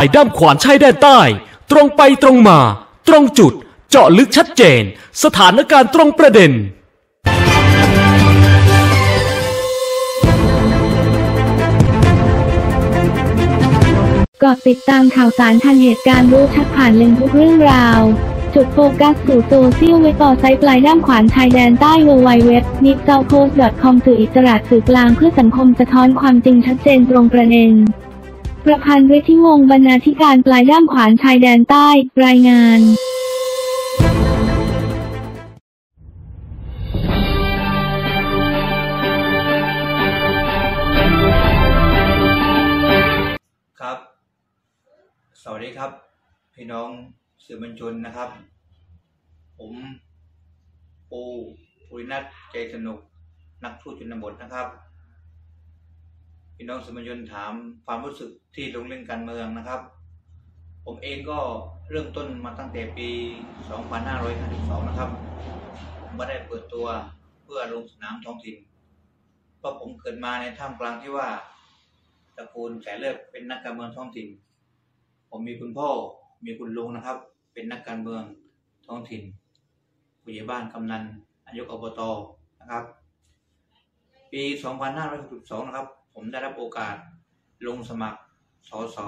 ายด้ามขวานชายแดนใต้ ตรงไปตรงมา ตรงจุด เจาะลึกชัดเจน สถานการณ์ตรงประเด็นเกาะติดตามข่าวสารทันเหตุการณ์รู้ชัดผ่านเลนทุกเรื่องราว จุดโฟกัสสู่โซเชียลเว็บไซต์ปลายด้ามขวานชายแดนใต้เวอร์ไวเว็บนิกเจ้าโพสต์ .com สื่ออิสระสื่อกลางเพื่อสังคมสะท้อนความจริงชัดเจนตรงประเด็น ประพันธ์ฤทธิวงศ์บรรณาธิการปลายด้ามขวานชายแดนใต้ รายงานครับ สวัสดีครับ พี่น้องสื่อมวลชนนะครับ ผมปูปุรินัทใจสนุก นักทูตชนบทนะครับ พี่น้องสมวลชนถามความรู้สึกที่ลงเล่นการเมืองนะครับ ผมเองก็เริ่มต้นมาตั้งแต่ปี 2552 นะครับมไม่ได้เปิดตัวเพื่อลงสนามท้องถิ่นเพราะผมเกิดมาในท่ามกลางที่ว่าตระกูลสายเลือดเป็นนักการเมืองท้องถิ่น ผมมีคุณพ่อมีคุณลุงนะครับ เป็นนักการเมืองท้องถิ่นผู้ใหญ่บ้านกำนันนายกอบตนะครับ ปี 2562 นะครับ ผมได้รับโอกาสลงสมัครสส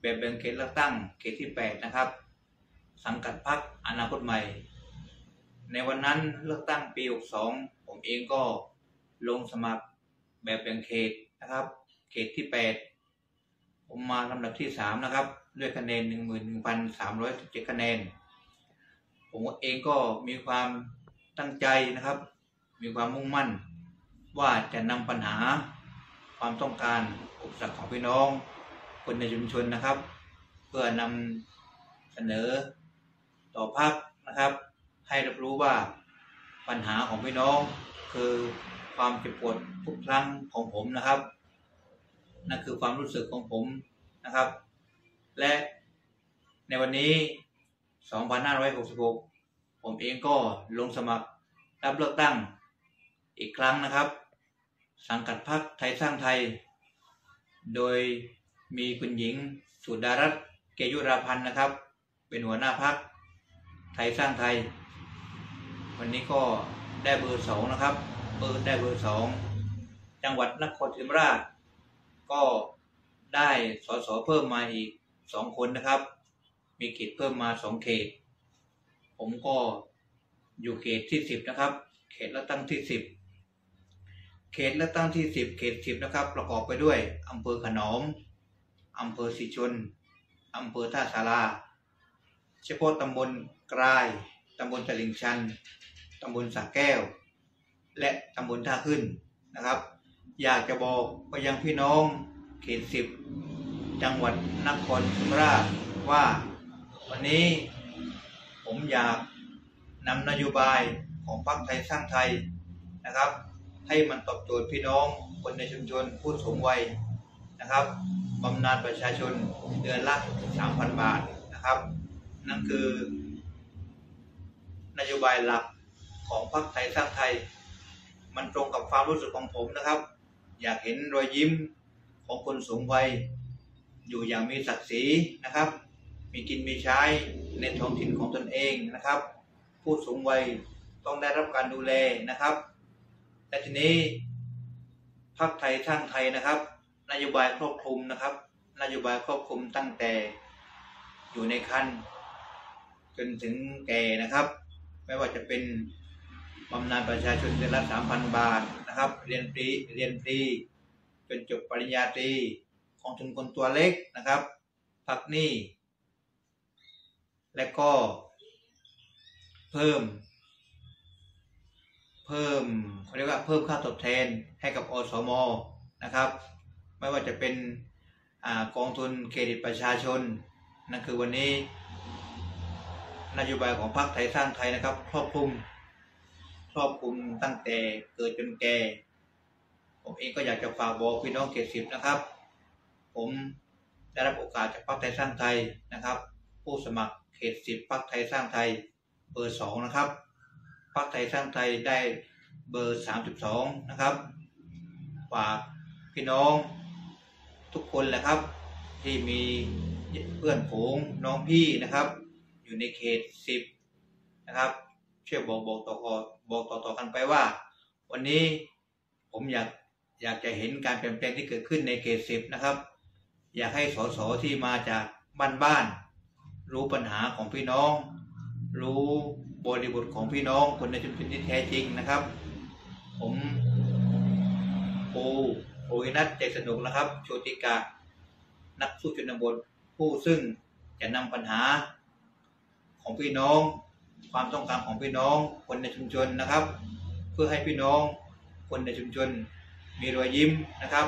แบบแบ่งเขตเลือกตั้งเขตที่ 8 นะครับ สังกัดพรรคอนาคตใหม่ ในวันนั้นเลือกตั้งปี 62 ผมเองก็ลงสมัครแบบแบ่งเขตนะครับ เขตที่ 8 ผมมาลำดับที่ 3 นะครับ ด้วยคะแนน 11,317 คะแนน ผมเองก็มีความตั้งใจนะครับ มีความมุ่งมั่น ว่าจะนำปัญหา ความต้องการอุปสรรคของพี่น้อง คนในชุมชนนะครับ เพื่อนำเสนอต่อภาคนะครับ ให้รับรู้ว่าปัญหาของพี่น้องคือความเจ็บปวดทุกครั้งของผมนะครับ นั่นคือความรู้สึกของผมนะครับ และในวันนี้ 2566 ผมเองก็ลงสมัครรับเลือกตั้งอีกครั้งนะครับ สังกัดพรรคไทยสร้างไทย โดยมีคุณหญิงสุดารัตน์เกยุราพันธ์นะครับ เป็นหัวหน้าพรรคไทยสร้างไทย วันนี้ก็ได้เบอร์สองนะครับ เบอร์ได้เบอร์สองจังหวัดนครศรีธรรมราช ก็ได้สสเพิ่มมาอีกสองคนนะครับ มีเขตเพิ่มมาสองเขต ผมก็อยู่เขตที่สิบนะครับ เขตลือกตั้งที่สิบ เขตเลือกตั้งที่สิบเขตสิบนะครับ ประกอบไปด้วยอำเภอขนอมอำเภอสิชนอำเภอท่าสาราเฉพาะตำบลกลายตำบลตลิ่งชันตำบลสระแก้ว และตำบลท่าขึ้นนะครับ อยากจะบอกไปยังพี่น้องเขตสิบจังหวัดนครศรีธรรมราชว่าวันนี้ผมอยากนำนโยบายของพรรคไทยสร้างไทยนะครับ ให้มันตอบโจทย์พี่น้องคนในชุมชนผู้สูงวัยนะครับบำนาญประชาชนเดือนละ 3,000 บาทนะครับ นั่นคือนโยบายหลักของพรรคไทยสร้างไทย มันตรงกับความรู้สึกของผมนะครับ อยากเห็นรอยยิ้มของคนสูงวัย อยู่อย่างมีศักดิ์ศรีนะครับ มีกินมีใช้ในท้องถิ่นของตนเองนะครับ ผู้สูงวัยต้องได้รับการดูแลนะครับ แต่ทีนี้พรรคไทยสร้างไทยนะครับ นโยบายครอบคลุมนะครับ นโยบายครอบคลุมตั้งแต่อยู่ในคันจนถึงแก่นะครับ ไม่ว่าจะเป็นบำนาญประชาชนเดือนละ3,000บาทนะครับ เรียนฟรีเรียนฟรีจนจบปริญญาตรีของทุนคนตัวเล็กนะครับพักหนี้และก็เพิ่ม เพิ่มเขาเรียกว่าเพิ่มค่าตอบแทนให้กับอสมนะครับ ไม่ว่าจะเป็นอกองทุนเครดิตประชาชนนั่นคือวันนี้นโยบายของพรรคไทยสร้างไทยนะครับ ครอบคลุมครอบคลุมตั้งแต่เกิดจนแก่ ผมเองก็อยากจะฝากบอกพี่น้องเขตสิบนะครับ ผมได้รับโอกาสจากพรรคไทยสร้างไทยนะครับ ผู้สมัครเขตสิบพรรคไทยสร้างไทยเบอร์สองนะครับ พรรคไทยสร้างไทยได้เบอร์สามสิบสองนะครับ ฝากพี่น้องทุกคนแหละครับ ที่มีเพื่อนฝูงน้องพี่นะครับ อยู่ในเขตสิบนะครับช่วยบอกบอกต่อบอกต่อต่อกันไปว่า วันนี้ผมอยากอยากจะเห็นการเปลี่ยนแปลงที่เกิดขึ้นในเขตสิบนะครับ อยากให้สสที่มาจากบ้านบ้านรู้ปัญหาของพี่น้อง รู้บริบทของพี่น้องคนในชุมชนที่แท้จริงนะครับ ผมปูโอยนัทใจสนุกนะครับ โชติกานักสู้ชนบทผู้ซึ่งจะนำปัญหาของพี่น้อง ความต้องการของพี่น้องคนในชุมชนนะครับ เพื่อให้พี่น้องคนในชุมชนมีรอยยิ้มนะครับ